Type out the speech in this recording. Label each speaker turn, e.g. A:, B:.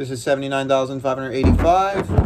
A: This is seventy nine thousand five hundred eighty five.